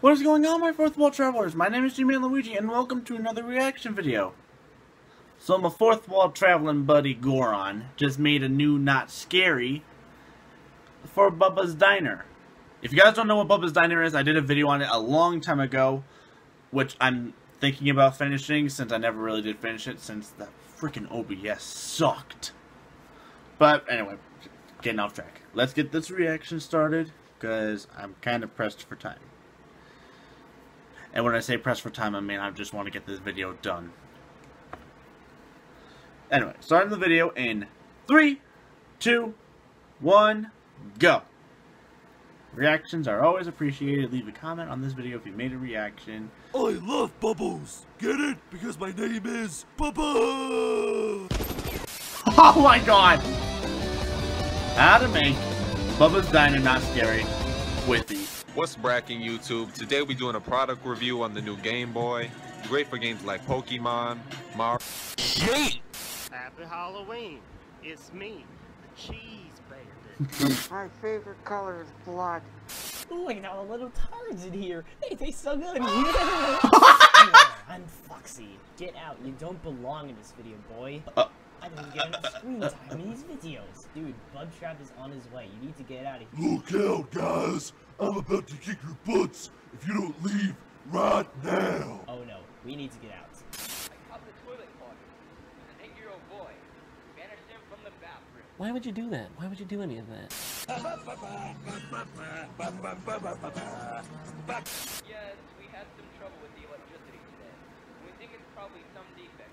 What is going on, my fourth wall travelers? My name is Gmanluigi, and welcome to another reaction video. So my fourth wall traveling buddy Goron just made a new not scary for Bubba's Diner. If you guys don't know what Bubba's Diner is, I did a video on it a long time ago, which I'm thinking about finishing since I never really did finish it since the freaking OBS sucked. But anyway, getting off track. Let's get this reaction started because I'm kind of pressed for time. And when I say press for time, I mean I just want to get this video done. Anyway, starting the video in three, two, one, go. Reactions are always appreciated. Leave a comment on this video if you made a reaction. I love bubbles. Get it? Because my name is Bubba. Oh my god! How to make Bubba's Diner Not Scary with these. What's bracking YouTube? Today we're doing a product review on the new Game Boy. Great for games like Pokemon, Mario. Happy Halloween. It's me, the Cheese Bandit. My favorite color is blood. Look at all the little turds in here. They taste so good. Yeah, I'm Foxy. Get out. You don't belong in this video, boy. Uh. I didn't get enough screen time in these videos. Dude, Bubtrap is on his way. You need to get out of here. Look out, guys. I'm about to kick your butts if you don't leave right now. Oh no, we need to get out. I caught the toilet clogging. An eight-year-old boy. Banished him from the bathroom. Why would you do that? Why would you do any of that? Yes, we had some trouble with the electricity today. We think it's probably some defect.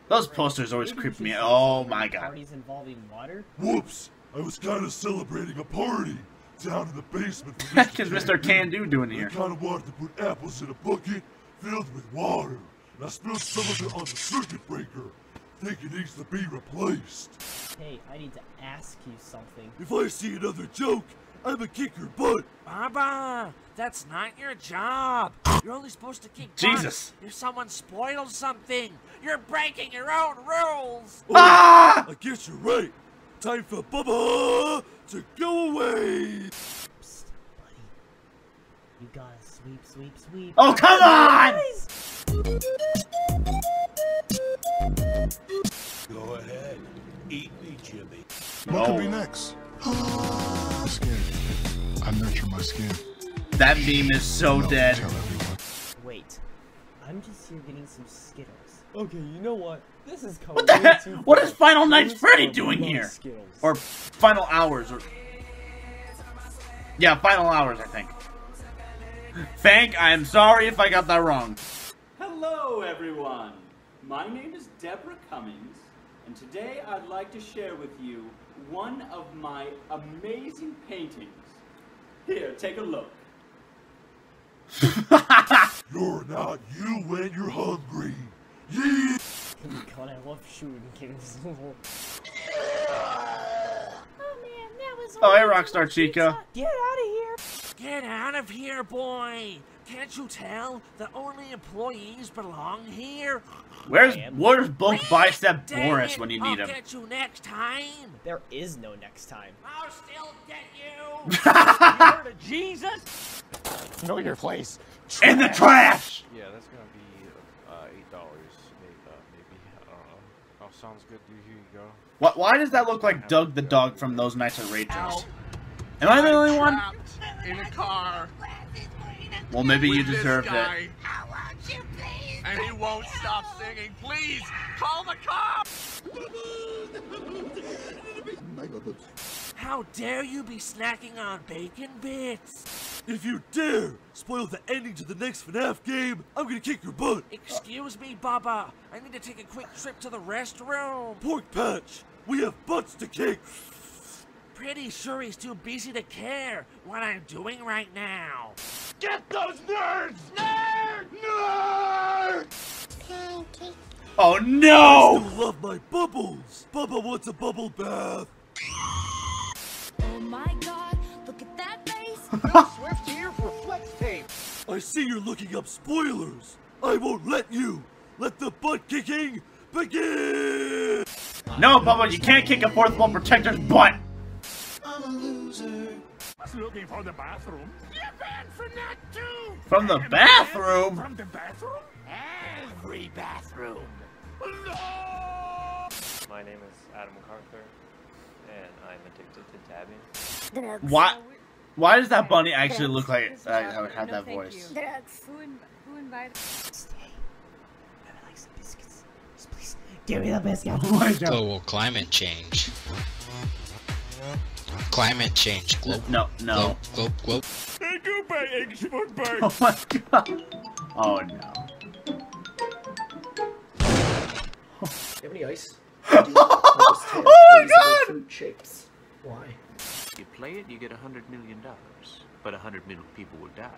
Those posters always creep me out. Oh my god. Parties involving water? Whoops. I was kind of celebrating a party down in the basement. for Because Mr. Can Do doing I here. kind of wanted to put apples in a bucket filled with water. And I spilled some of it on the circuit breaker. Think it needs to be replaced. Hey, I need to ask you something. If I see another joke, I'ma kick your butt. Baba, that's not your job. You're only supposed to kick Jesus. butt if someone spoils something. You're breaking your own rules. Oh, Ah! I guess you're right. Time for Bubba to go away. Psst, buddy. You gotta sweep, sweep, sweep. Oh, come on! Go ahead. Eat me, Jimmy. What could be next? My skin. I nurture my skin. That meme is so Enough to dead. Wait, I'm just here getting some Skittles. Okay, you know what? This is going What the heck? too What far. is Final Nights Freddy doing here? Skittles. Or Final Hours. Or... Yeah, Final Hours, I think. Fank, I am sorry if I got that wrong. Hello, everyone. My name is Deborah Cummings, and today I'd like to share with you one of my amazing paintings. Here, take a look. You're not you when you're hungry. Yeah. God, I love shooting games. Oh, hey, Rockstar Chica. Get out of here! Get out of here, boy. Can't you tell that only employees belong here? Where's where's Bulk Bicep Dang Boris when you need I'll need him? get you next time. There is no next time. I'll still get you. you of Jesus? Know your place. In the trash! Yeah, that's gonna be uh, eight dollars, maybe. Uh, maybe. I don't know. Oh, sounds good. dude. Here you go. What, why does that look like Doug the dog from Those Nights at Rachel's? Am I the only one? In a car. Well, maybe you with this deserved it. guy. And he won't stop singing. Please, call the cops! How dare you be snacking on bacon bits? If you dare spoil the ending to the next FNAF game, I'm gonna kick your butt. Excuse me, Baba. I need to take a quick trip to the restroom. Pork Patch, we have butts to kick. Pretty sure he's too busy to care what I'm doing right now. Get those nerds! Nerd! Nerd! Oh no! I no! still love my bubbles. Bubba wants a bubble bath. Oh my god, look at that face. Bill Swift here for Flex Tape. I see you're looking up spoilers. I won't let you. Let the butt kicking begin. No, Bubba, you can't kick a fourth wall protector's butt! Was looking for the bathroom. You're banned from that too! From the bathroom? From the bathroom? Every bathroom. My name is Adam MacArthur, and I'm addicted to dabbing. Why? Why does that bunny actually look like uh, I, I would have that voice? Drugs. Who, in, who invited? Give me the biscuit. Global climate change. Climate change. Globe. No, no. Globe, globe, globe. Hey, goodbye, Export Bird. Oh my god. Oh no. Do you have any ice? oh my god! Fruit shapes. Why? You play it, you get a hundred million dollars. But a hundred million people will die.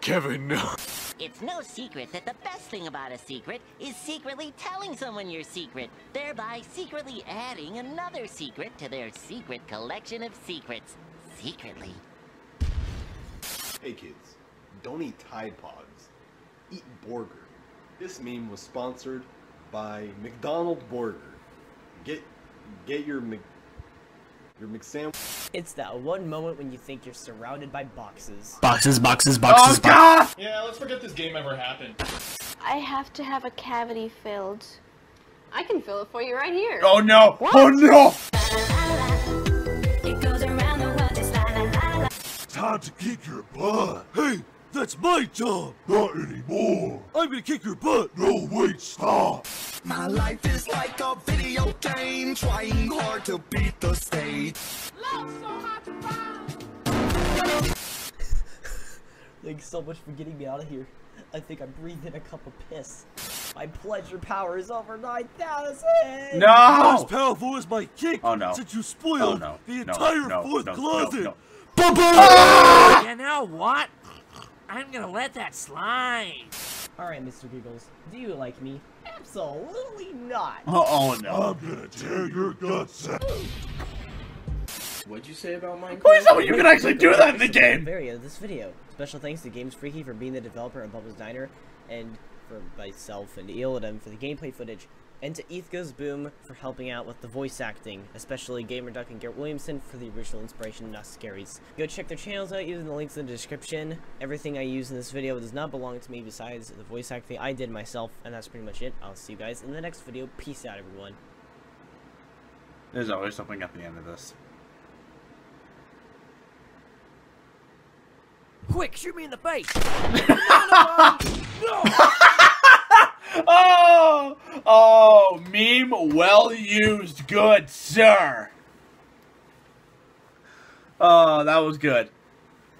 Kevin, no. It's no secret that the best thing about a secret is secretly telling someone your secret, thereby secretly adding another secret to their secret collection of secrets. Secretly. Hey kids, don't eat Tide Pods. Eat Borger. This meme was sponsored by McDonald Borger. Get get your Mc your McSandwich. It's that one moment when you think you're surrounded by boxes. Boxes, boxes, oh, boxes. Oh god! Yeah, let's forget this game ever happened. I have to have a cavity filled. I can fill it for you right here. Oh no! Oh no! Time to kick your butt. Hey, that's my job. Not anymore. I'm gonna kick your butt. No, wait, stop. My life is like a video game, trying hard to beat the stage. Thanks so much for getting me out of here. I think I breathed in a cup of piss. My pleasure power is over 9,000! No! Not as powerful as my kick. Oh no. Since you spoiled Oh, no. the entire no, fourth no, no, closet. no. Bye-bye! You know what? I'm gonna let that slide. Alright, Mr. Giggles, do you like me? Absolutely not! Oh, oh no. I'm gonna tear your guts out. What'd you say about Minecraft? Who is someone oh, you can actually do that in the game? Very end of this video. Special thanks to Games Freaky for being the developer of Bubba's Diner, and for myself and Eilidem for the gameplay footage, and to Eth Goes Boom for helping out with the voice acting, especially Gamer Duck and Garrett Williamson for the original inspiration, Not Scaries. Go check their channels out using the links in the description. Everything I use in this video does not belong to me besides the voice acting I did myself, and that's pretty much it. I'll see you guys in the next video. Peace out, everyone. There's always something at the end of this. Quick, shoot me in the face! Oh! Meme well used. Good, sir. Oh, that was good.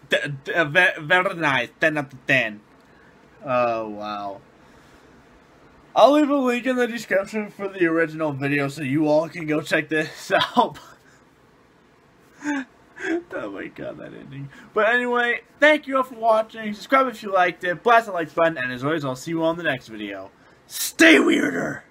D uh, very nice. 10 out of 10. Oh, wow. I'll leave a link in the description for the original video so you all can go check this out. oh my god, that ending. But anyway, thank you all for watching. Subscribe if you liked it. Blast the like button. And as always, I'll see you all in the next video. Stay weirder!